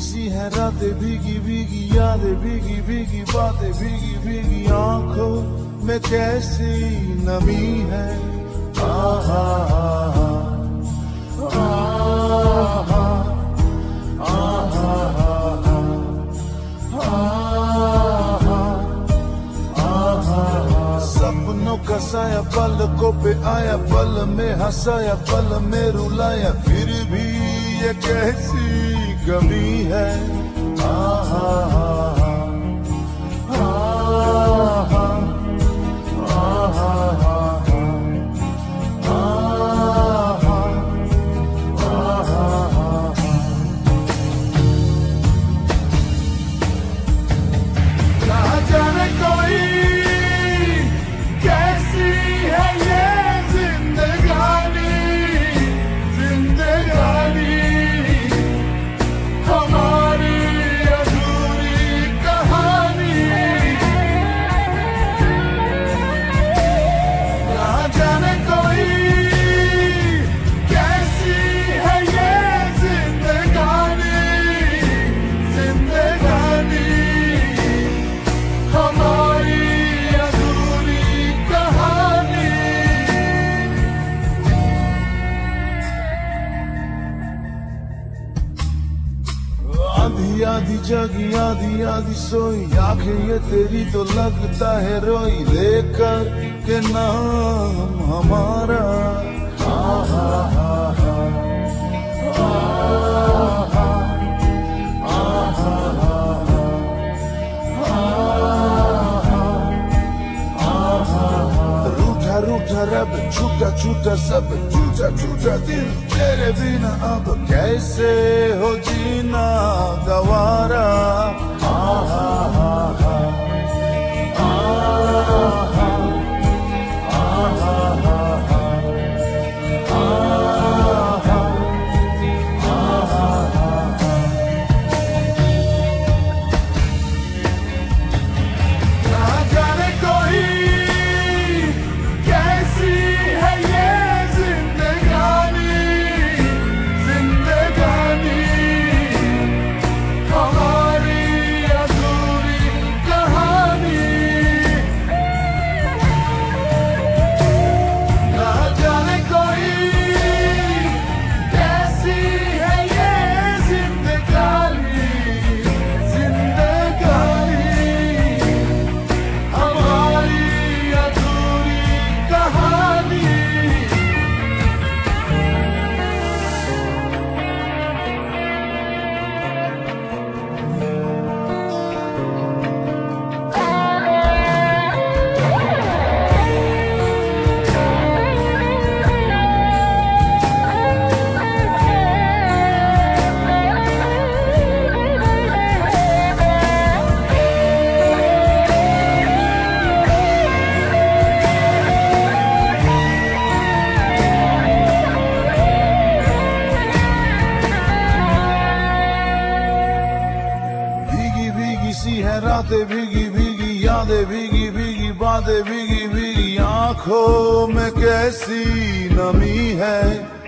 सी है रातें भीगी भीगी यादें भीगी भीगी बातें भीगी भीगी आँखों में कैसी नमी है आहा आहा सपनों का साया पे आया पल में हंसाया पल में रुलाया फिर भी ये कैसी कमी है आहा आहा आधी आधी जगी आधी आधी सोई आँखें ये तेरी तो लगता है रोई लेकर के नाम हमारा। रूठा रब, छूटा छूटा सब, छूटा छूटा दिल तेरे बिना अब कैसे हो जीना भीगी सी है, रातें भीगी भीगी, यादें भीगी भीगी, बातें भीगी भीगी, आँखों में कैसी नमी हा?